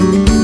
Música